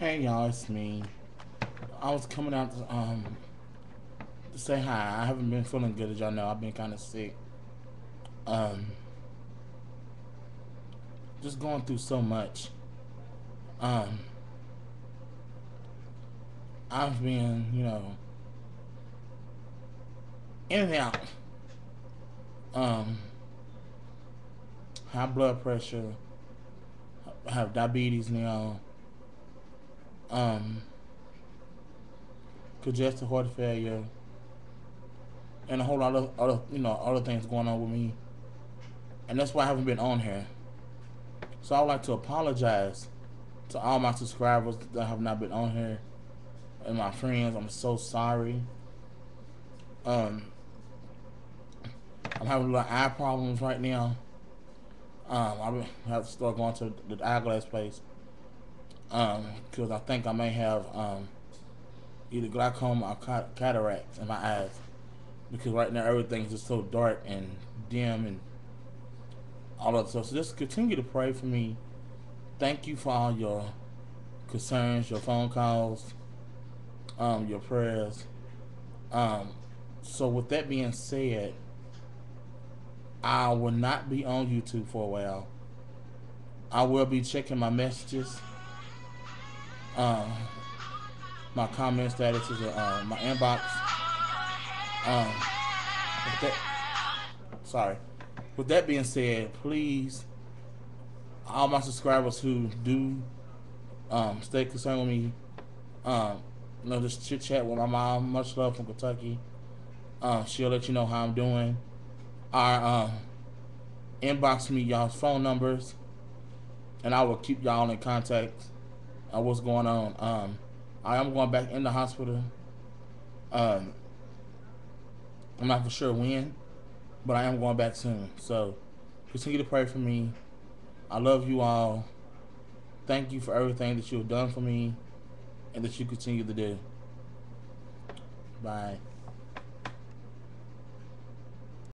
Hey y'all, it's me. I was coming out to, um to say hi. I haven't been feeling good, as y'all know. I've been kind of sick. Um, just going through so much. Um, I've been, you know, in and out. Um, high blood pressure. I have diabetes now. Um, congestive heart failure, and a whole lot of other, you know, other things going on with me. And that's why I haven't been on here. So I would like to apologize to all my subscribers that have not been on here and my friends. I'm so sorry. Um, I'm having a lot of eye problems right now. Um, I have to start going to the eyeglass place. Um, because I think I may have um either glaucoma or cataracts in my eyes. Because right now everything's just so dark and dim and all that stuff. So just continue to pray for me. Thank you for all your concerns, your phone calls, um, your prayers. Um, so with that being said, I will not be on YouTube for a while. I will be checking my messages. Um, my comment status is uh, my inbox. Um, that, sorry. With that being said, please, all my subscribers who do um, stay concerned with me, um, you know, just chit chat with my mom. Much love from Kentucky. Um, she'll let you know how I'm doing. Our um, inbox me y'all's phone numbers, and I will keep y'all in contact. Uh, what's going on? Um, I am going back in the hospital. Um, I'm not for sure when, but I am going back soon. So continue to pray for me. I love you all. Thank you for everything that you have done for me and that you continue to do. Bye.